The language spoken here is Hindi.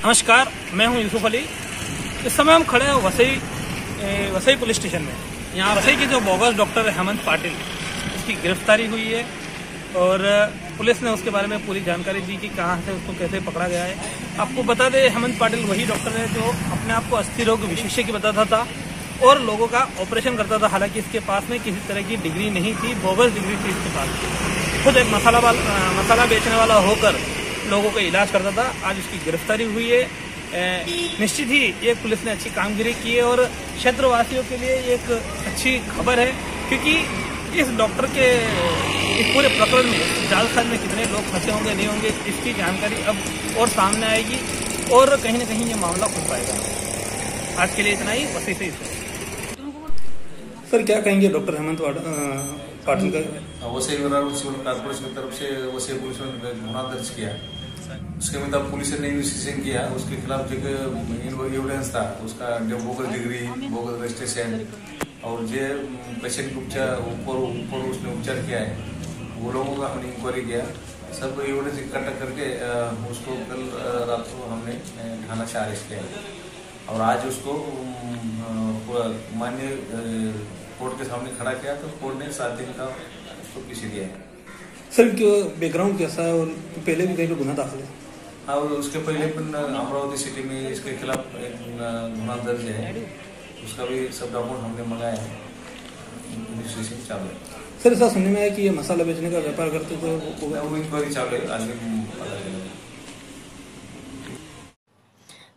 नमस्कार, मैं हूँ यूसुफ अली। इस समय हम खड़े हैं वसई वसई पुलिस स्टेशन में। यहाँ वसई के जो बोगस डॉक्टर हेमंत पाटिल, उसकी गिरफ्तारी हुई है और पुलिस ने उसके बारे में पूरी जानकारी दी कि कहाँ से उसको कैसे पकड़ा गया है। आपको बता दें, हेमंत पाटिल वही डॉक्टर है जो अपने आप को अस्थि रोग विशेषज्ञ बताता था और लोगों का ऑपरेशन करता था। हालाँकि इसके पास में किसी तरह की डिग्री नहीं थी, बोगस डिग्री थी इसके पास। खुद एक मसाला मसाला बेचने वाला होकर लोगों का इलाज करता था। आज उसकी गिरफ्तारी हुई है। निश्चित ही ये पुलिस ने अच्छी कामगिरी की है और क्षेत्रवासियों के लिए एक अच्छी खबर है क्योंकि इस डॉक्टर के इस पूरे प्रकरण में जालसाज में कितने लोग फंसे होंगे, नहीं होंगे, इसकी जानकारी अब और सामने आएगी और कहीं ना कहीं ये मामला खुल पाएगा। आज के लिए इतना ही। वसी से। सर, क्या कहेंगे डॉक्टर हेमंत पाटिल का वसई म्यूनसिपल कॉर्पोरेशन की तरफ़ से वसई पुलिस ने गुना दर्ज किया। उसके मतलब पुलिस ने इन्वेस्टिगेशन किया, उसके खिलाफ जो एविडेंस था, उसका जो बोगस डिग्री बोगस रजिस्ट्रेशन और जो पेशेंट उपचार, ऊपर ऊपर उसने उपचार किया है। वो लोगों का हमने इंक्वायरी किया। सब एविडेंस इकट्ठा करके उसको कल रात को हमने थाना से अरेस्ट किया। और आज उसको मान्य कोर्ट के सामने खड़ा किया तो कोर्ट ने सात दिन का उसको पीछे दिया है। सर क्यों बैकग्राउंड कैसा है? और पहले भी कहीं पे गुना दाखिल है? हाँ और उसके पहले पण अमरावती सिटी में इसके खिलाफ एक गुना दर्ज है। उसका भी सब डॉक्यूमेंट हमने मंगाया है। इन्वेस्टिगेशन चालू है। सर ऐसा सुनने में आया कि ये मसाला बेचने का व्यापार करते थे वो वो इंक्वायरी चालू है। आज भी